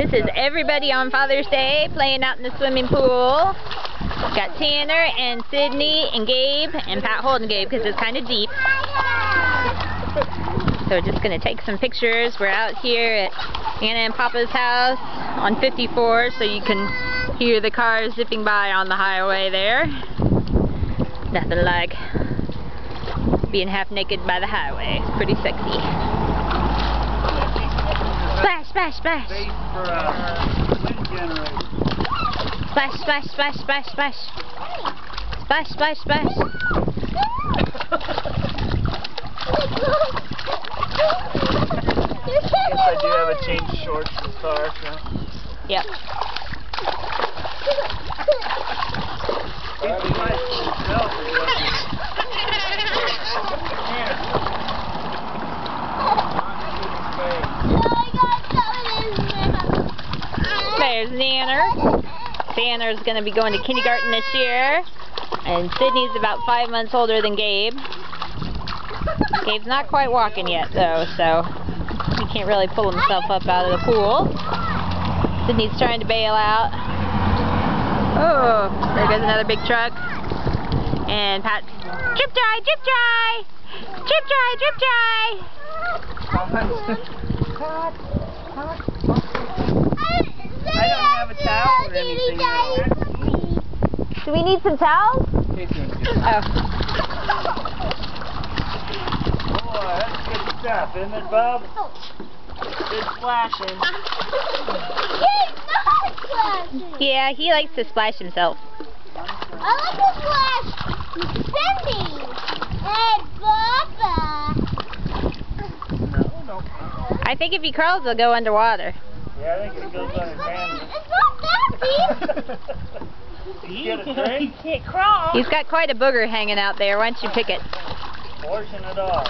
This is everybody on Father's Day playing out in the swimming pool. Got Tanner and Sydney and Gabe and Pat holding Gabe because it's kind of deep. So we're just going to take some pictures. We're out here at Anna and Papa's house on 54 so you can hear the cars zipping by on the highway there. Nothing like being half naked by the highway. It's pretty sexy. Splash, splash, splash. Splash, splash, splash, splash, splash. Splash, splash, splash. Guess I do have a change of shorts in the car, so. Yep. There's Tanner. Tanner's going to be going to kindergarten this year. And Sydney's about five months older than Gabe. Gabe's not quite walking yet, though, so he can't really pull himself up out of the pool. Sydney's trying to bail out. Oh, there goes another big truck. And Pat, drip dry, drip dry! Drip dry, drip dry! I don't have a towel or anything. though. Do we need some towels? Oh. Boy, that's good stuff, isn't it, Bob? Good splashing. Yeah, he likes to splash himself. I like to splash Cindy and Bubba. No, no. I think if he crawls, he'll go underwater. Yeah, I think it goes on his hand. It's not that deep. You get a can't crawl. He's got quite a booger hanging out there. Why don't you pick it? Portion it off.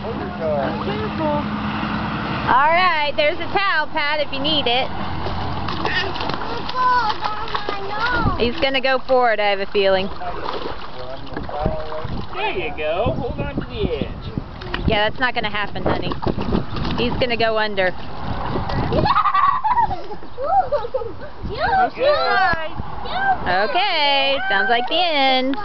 Booger jar. Careful. All right, there's a towel, Pat, if you need it. It falls on my nose. He's going to go for it, I have a feeling. There you go. Hold on to the edge. Yeah, that's not going to happen, honey. He's going to go under. Okay, sounds like the end.